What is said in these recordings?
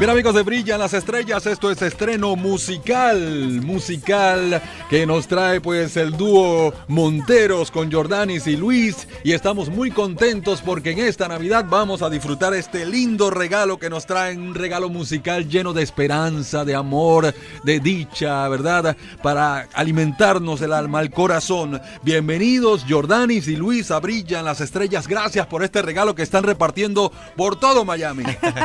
Bien amigos de Brillan las Estrellas, esto es estreno musical, musical que nos trae pues el dúo Monteros con Jordanis y Luis y estamos muy contentos porque en esta Navidad vamos a disfrutar este lindo regalo que nos trae un regalo musical lleno de esperanza, de amor, de dicha, ¿verdad? Para alimentarnos el alma, el corazón. Bienvenidos Jordanis y Luis a Brillan las Estrellas, gracias por este regalo que están repartiendo por todo Miami.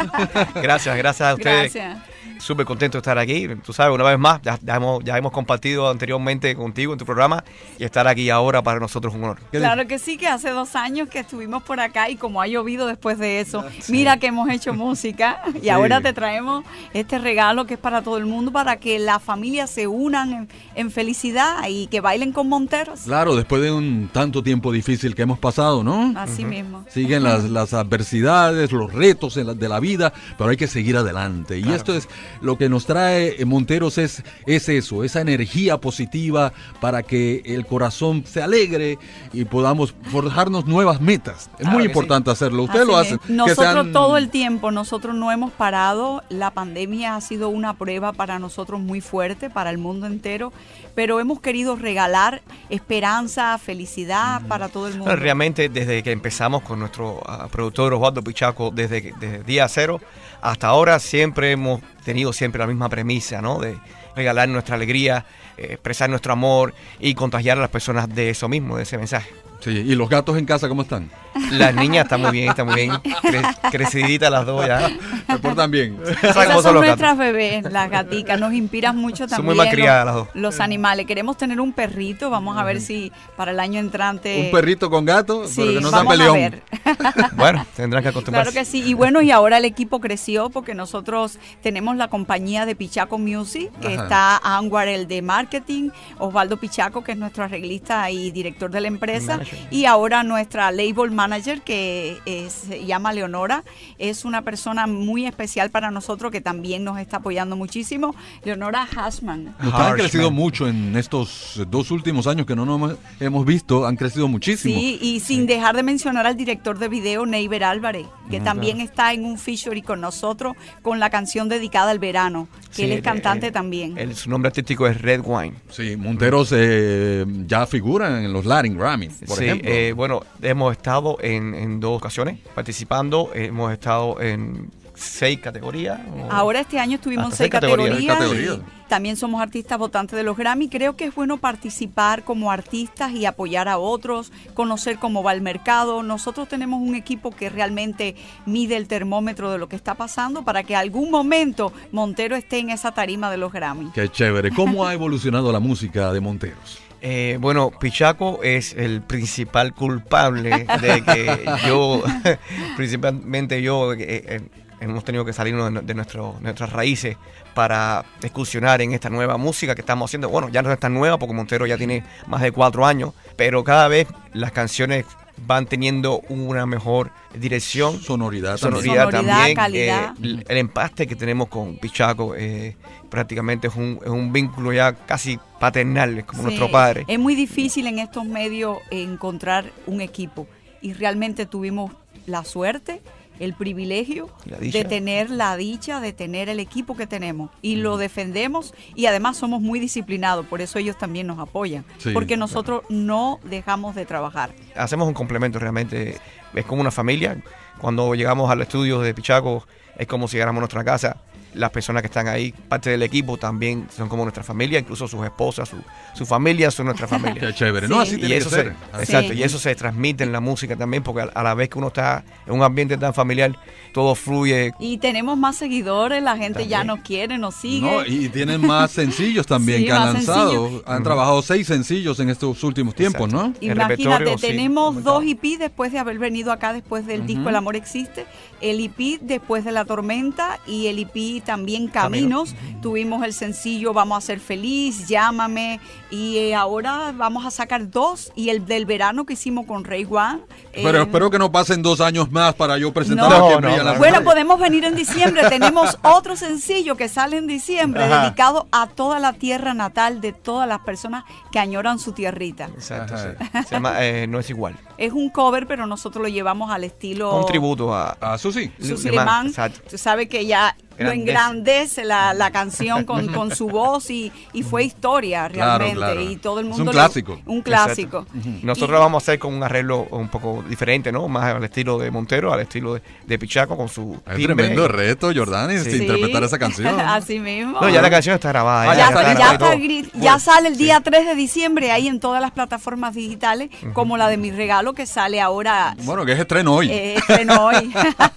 gracias, gracias Gracias. Súper contento de estar aquí. Tú sabes, una vez más, ya, hemos, ya hemos compartido anteriormente contigo en tu programa y estar aquí ahora para nosotros es un honor. Claro que sí, que hace dos años que estuvimos por acá y como ha llovido después de eso, mira que hemos hecho música y ahora te traemos este regalo que es para todo el mundo, para que las familias se unan en, felicidad y que bailen con Monteros. Claro, después de un tanto tiempo difícil que hemos pasado, ¿no? Así mismo. Siguen las, las adversidades, los retos de la vida, pero hay que seguir adelante. Y esto es lo que nos trae eh, Monteros es, es eso, esa energía positiva para que el corazón se alegre y podamos forjarnos nuevas metas. Es muy importante hacerlo. Ustedes lo hacen. Nosotros todo el tiempo, nosotros no hemos parado. La pandemia ha sido una prueba para nosotros muy fuerte, para el mundo entero, pero hemos querido regalar esperanza, felicidad para todo el mundo. Realmente desde que empezamos con nuestro ah, productor Osvaldo Pichaco, desde, desde día cero, hasta ahora siempre hemos tenido siempre la misma premisa, ¿no? De regalar nuestra alegría, eh, expresar nuestro amor y contagiar a las personas de eso mismo, de ese mensaje. Sí, ¿y los gatos en casa cómo están? Las niñas están muy bien, están muy bien. creciditas las dos ya. Se portan bien. Esas son nuestras bebés, las gaticas. Nos inspiran mucho también. Son muy malcriadas las dos. Los animales. Queremos tener un perrito. Vamos a ver si para el año entrante. Un perrito con gato, sí, pero que no sean peleón. bueno, tendrán que acostumbrarse. Claro que sí. Y bueno, y ahora el equipo creció porque nosotros tenemos la compañía de Pichaco Music, que está Anwar, el de marketing, Osvaldo Pichaco, que es nuestro arreglista y director de la empresa, y ahora nuestra label manager que se llama Leonora. Es una persona muy especial para nosotros que también nos está apoyando muchísimo. Leonora Hasman. Ustedes han crecido mucho en estos dos últimos años que no nos hemos visto, han crecido muchísimo. Sí, y sin dejar de mencionar al director de video, Neiber Álvarez, que también está en un feature y con nosotros con la canción dedicada al verano, que él es cantante también. su nombre artístico es Red Wine. Sí, Monteros eh, ya figuran en los Latin Grammy, por ejemplo. Eh, bueno, hemos estado en, dos ocasiones participando, hemos estado en seis categorías. Ahora este año estuvimos en seis categorías. también somos artistas votantes de los Grammy. Creo que es bueno participar como artistas y apoyar a otros, conocer cómo va el mercado. Nosotros tenemos un equipo que realmente mide el termómetro de lo que está pasando para que algún momento Montero esté en esa tarima de los Grammy. Qué chévere. ¿Cómo ha evolucionado la música de Monteros? Eh, bueno, Pichaco es el principal culpable de que yo, principalmente yo, eh, eh, hemos tenido que salirnos de, nuestras raíces para excursionar en esta nueva música que estamos haciendo. Bueno, ya no es tan nueva porque Montero ya tiene más de cuatro años, pero cada vez las canciones van teniendo una mejor dirección. Sonoridad, sonoridad también. Calidad. el empaste que tenemos con Pichaco prácticamente es un, es un vínculo ya casi paternal, es como nuestro padre. Es muy difícil en estos medios encontrar un equipo y realmente tuvimos la suerte el privilegio de tener la dicha de tener el equipo que tenemos. Y lo defendemos y además somos muy disciplinados, por eso ellos también nos apoyan, porque nosotros no dejamos de trabajar. Hacemos un complemento realmente, es como una familia, cuando llegamos al estudio de Pichaco es como si llegáramos a nuestra casa las personas que están ahí, parte del equipo, también son como nuestra familia, incluso sus esposas, su, su familia son nuestra familia. Qué chévere, ¿no? Así y eso Se, exacto, y eso se transmite en la música también, porque a, la vez que uno está en un ambiente tan familiar, todo fluye. Y tenemos más seguidores, la gente ya nos quiere, nos sigue. No, y tienen más sencillos también que han lanzado. Han trabajado seis sencillos en estos últimos tiempos, ¿no? Imagínate, tenemos dos EP después de haber venido acá, después del disco El Amor Existe, el EP después de La Tormenta y el EP también Caminos. Tuvimos el sencillo Vamos a ser feliz, Llámame. Y eh, ahora vamos a sacar dos. Y el del verano que hicimos con Rey Juan. Pero eh, espero que no pasen dos años más para yo presentar no, no, Bueno, podemos venir en diciembre. Tenemos otro sencillo que sale en diciembre dedicado a toda la tierra natal de todas las personas que añoran su tierrita. Exacto. Se llama eh, No es igual. Es un cover, pero nosotros lo llevamos al estilo. Un tributo a, a Susi. Susi Limán. Tú sabes que ella lo engrandece la, la canción con, con, su voz y, y fue historia realmente. Y todo el mundo. Es un clásico. un clásico. Nosotros lo vamos a hacer con un arreglo un poco diferente, ¿no? Más al estilo de Montero, al estilo de, Pichaco, con su. Es tremendo reto, Jordani, interpretar esa canción. Así mismo. No, ya la canción está grabada. Ah, ya, ya, sale el día 3 de diciembre ahí en todas las plataformas digitales, como la de mi regalo que sale ahora. Bueno, que es estreno hoy. Eh, estreno hoy.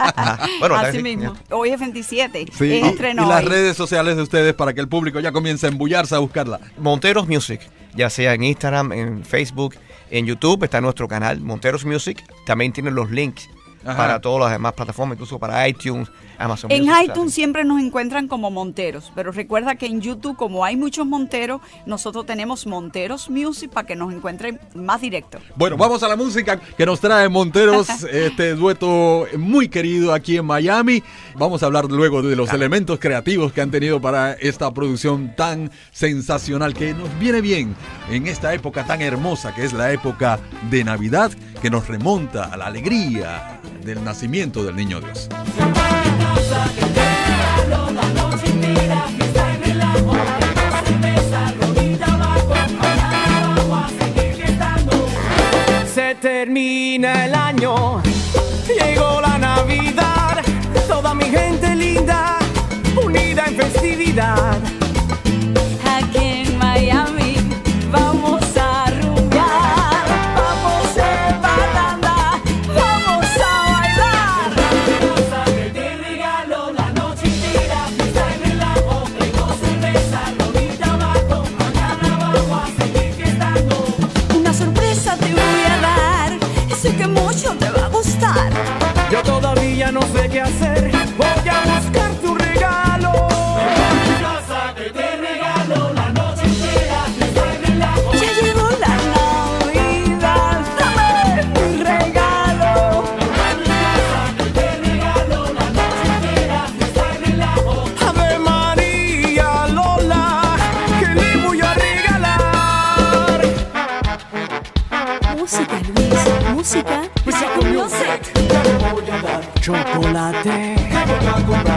bueno, Así mismo. Hoy es 27. Sí. y, las redes sociales de ustedes para que el público ya comience a embullarse a buscarla. Monteros Music, ya sea en Instagram, en Facebook, en YouTube está nuestro canal Monteros Music. También tienen los links para todas las demás plataformas, incluso para iTunes, Amazon En iTunes siempre nos encuentran como Monteros, pero recuerda que en YouTube, como hay muchos Monteros, nosotros tenemos Monteros Music para que nos encuentren más directo. Bueno, vamos a la música que nos trae Monteros, este dueto muy querido aquí en Miami. Vamos a hablar luego de los elementos creativos que han tenido para esta producción tan sensacional que nos viene bien en esta época tan hermosa que es la época de Navidad, que nos remonta a la alegría del nacimiento del niño Dios. Se termina el año, llegó la Navidad, toda mi gente linda, unida en festividad. No sé qué hacer. Voy a buscar tu regalo. Mi casa que te regalo la noche entera. Ya llegó la Navidad. Dame mi regalo. Mi casa que te regalo la noche entera. Ave María Lola, que le voy a regalar. Música, Luis. Música. Pues ya comió chocolate,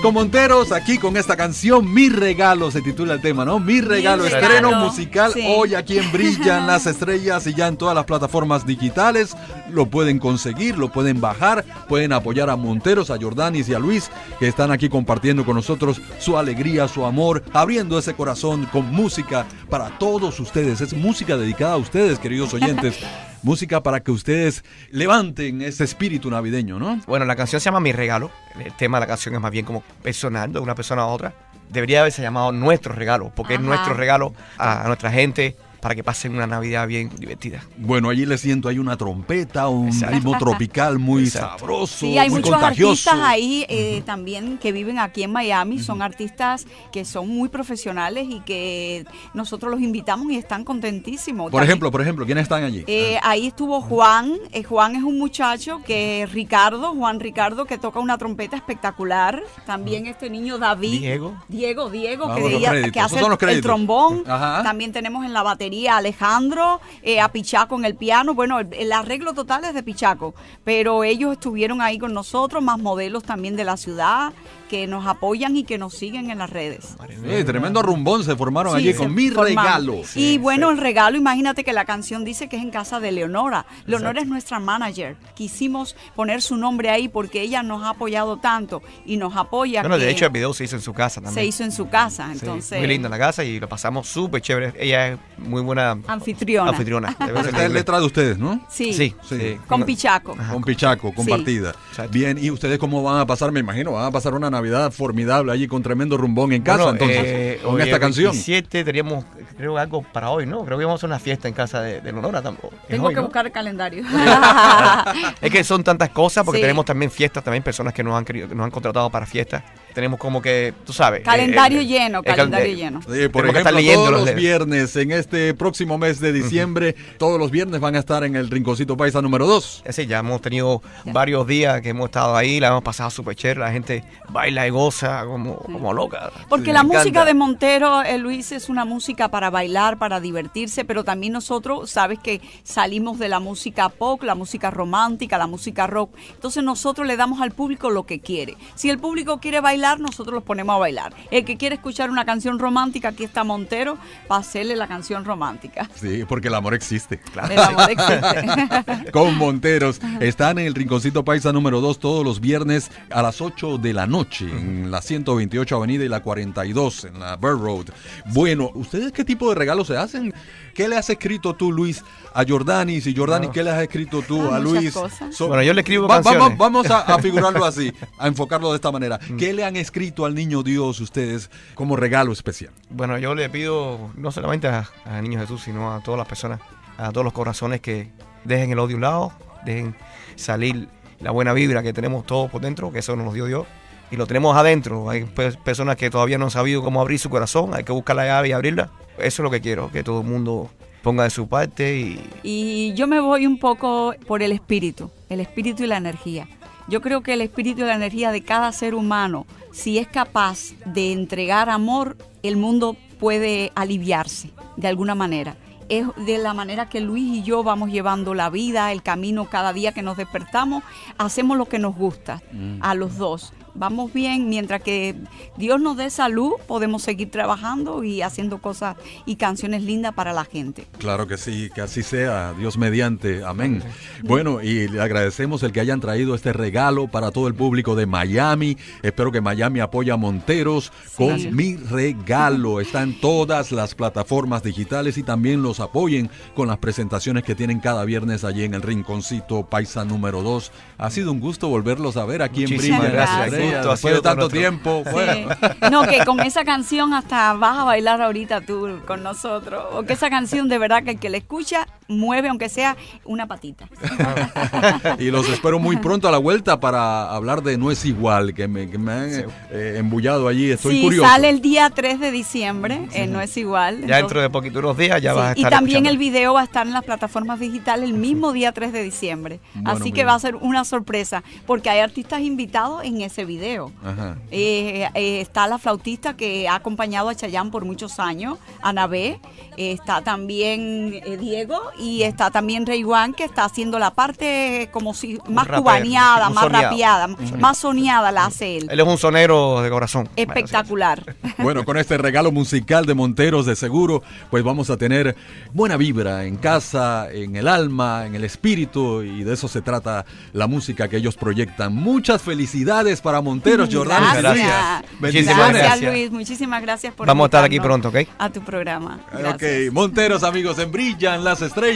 Seguimos con Monteros aquí con esta canción Mi Regalo se titula el tema, ¿no? Mi Regalo, regalo. estreno musical Sí. hoy aquí en Brillan las Estrellas y ya en todas las plataformas digitales lo pueden conseguir, lo pueden bajar, pueden apoyar a Monteros, a Jordanis y a Luis que están aquí compartiendo con nosotros su alegría, su amor, abriendo ese corazón con música para todos ustedes. Es música dedicada a ustedes, queridos oyentes. música para que ustedes levanten ese espíritu navideño, ¿no? Bueno, la canción se llama Mi Regalo. El tema de la canción es más bien como personal, de una persona a otra. Debería haberse llamado Nuestro Regalo, porque es Ajá. nuestro regalo a, a nuestra gente para que pasen una Navidad bien divertida. Bueno, allí le siento hay una trompeta, un Exacto. ritmo tropical muy Exacto. sabroso, Sí, hay muy muchos contagioso. artistas ahí eh, también que viven aquí en Miami. Son artistas que son muy profesionales y que nosotros los invitamos y están contentísimos. Por También- ejemplo, por ejemplo, ¿quiénes están allí? Eh, ahí estuvo Juan. Eh, Juan es un muchacho que es Ricardo, Juan Ricardo, que toca una trompeta espectacular. También este niño David. Diego. Diego, Diego, Vamos, que, ella- que hace el, trombón. Ajá. También tenemos en la batería batería Alejandro, eh, a Pichaco en el piano. Bueno, el, el arreglo total es de Pichaco, pero ellos estuvieron ahí con nosotros, más modelos también de la ciudad que nos apoyan y que nos siguen en las redes. Tremendo rumbón se formaron Sí, allí se con mi formaron. regalo. y bueno, el regalo, imagínate que la canción dice que es en casa de Leonora. Leonora es nuestra manager. Quisimos poner su nombre ahí porque ella nos ha apoyado tanto y nos apoya. Bueno, de hecho el video se hizo en su casa también. se hizo en su casa. Entonces, muy linda la casa y lo pasamos súper chévere. Ella es muy buena Anfitriona. anfitriona. Debe ser Esta es increíble. letra de ustedes, ¿no? Sí, Sí, Sí. sí. con Pichaco. Con Pichaco, compartida. Bien, ¿y ustedes cómo van a pasar? Me imagino, van a pasar una Navidad formidable allí con tremendo rumbón en casa, Bueno, entonces, eh, con hoy esta es canción. 27 teníamos, creo, algo para hoy, ¿no? Creo que vamos a hacer una fiesta en casa de, de Leonora tampoco. Tengo hoy, que ¿no? buscar el calendario. Es que son tantas cosas porque Sí. tenemos también fiestas, también personas que nos han querido, que nos han contratado para fiestas. Tenemos como que, tú sabes. Calendario eh, eh, lleno, cal- calendario eh, lleno. Sí, por Tenemos que ejemplo, estar leyendo todos los viernes en este próximo mes de diciembre, todos los viernes van a estar en el Rinconcito Paisa número 2. Sí, ya hemos tenido Ya. varios días que hemos estado ahí, la hemos pasado súper chévere, la gente baila y goza como, como loca. Porque Sí, la música encanta. de Montero, eh, Luis, es una música para bailar, para divertirse, pero también nosotros, sabes que salimos de la música pop, la música romántica, la música rock. Entonces nosotros le damos al público lo que quiere. Si el público quiere bailar, nosotros los ponemos a bailar. El que quiere escuchar una canción romántica, aquí está Montero, para hacerle la canción romántica. Sí, porque el amor existe. El amor existe. Con Monteros. Están en el Rinconcito Paisa número 2 todos los viernes a las 8 de la noche en la 128 Avenida y la 42 en la Bird Road. Bueno, ¿ustedes qué tipo de regalos se hacen? ¿Qué le has escrito tú, Luis, a Jordanis? Y Jordanis, ¿qué le has escrito tú Ah, a Luis? Bueno, yo le escribo Va- canciones. Vamos, vamos a, a figurarlo así, a enfocarlo de esta manera. ¿Qué le han escrito al niño Dios ustedes como regalo especial? Bueno, yo le pido no solamente a, a Niño Jesús, sino a todas las personas, a todos los corazones que dejen el odio a un lado, dejen salir la buena vibra que tenemos todos por dentro, que eso nos lo dio Dios, y lo tenemos adentro. Hay pe- personas que todavía no han sabido cómo abrir su corazón, hay que buscar la llave y abrirla. Eso es lo que quiero, que todo el mundo ponga de su parte y Y yo me voy un poco por el espíritu, el espíritu y la energía. Yo creo que el espíritu y la energía de cada ser humano, si es capaz de entregar amor, el mundo puede aliviarse de alguna manera. Es de la manera que Luis y yo vamos llevando la vida, el camino cada día que nos despertamos, hacemos lo que nos gusta a los dos. Vamos bien, mientras que Dios nos dé salud, podemos seguir trabajando y haciendo cosas y canciones lindas para la gente. Claro que sí, que así sea, Dios mediante, amén. Bueno, y le agradecemos el que hayan traído este regalo para todo el público de Miami. Espero que Miami apoye a Monteros con Sí. mi regalo. Está en todas las plataformas digitales y también los apoyen con las presentaciones que tienen cada viernes allí en el Rinconcito Paisa número 2. Ha sido un gusto volverlos a ver aquí en Brilla gracias, Ha después sido de tanto nuestro- tiempo. Sí. No, que con esa canción hasta vas a bailar ahorita tú con nosotros. Porque esa canción de verdad que el que la escucha mueve aunque sea una patita. y los espero muy pronto a la vuelta para hablar de No es igual, que me, que me han eh, embullado allí. Estoy sí, curioso. sale el día 3 de diciembre, eh, no es igual. ya Entonces- dentro de poquito unos días ya Sí, vas a y estar también escuchando. el video va a estar en las plataformas digitales el mismo día 3 de diciembre. Bueno, Así que va a ser una sorpresa, porque hay artistas invitados en ese video. Ajá. Eh, eh, está la flautista que ha acompañado a Chayán por muchos años, Ana B. Eh, está también eh, Diego y está también Rey Juan que está haciendo la parte como si más cubaneada, más soneado, rapeada, más soñada la hace él. Él es un sonero de corazón. Espectacular. Bueno, con este regalo musical de Monteros de seguro, pues vamos a tener buena vibra en casa, en el alma, en el espíritu y de eso se trata la música que ellos proyectan. Muchas felicidades para Monteros, Jordán. Gracias. Gracias. Bendiciones. Gracias, Gracias. Luis. Muchísimas gracias por Vamos a estar aquí pronto, ¿ok? A tu programa. Ok. Monteros amigos en Brillan las Estrellas,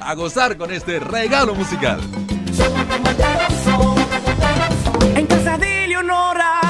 a gozar con este regalo musical. En casa de Leonora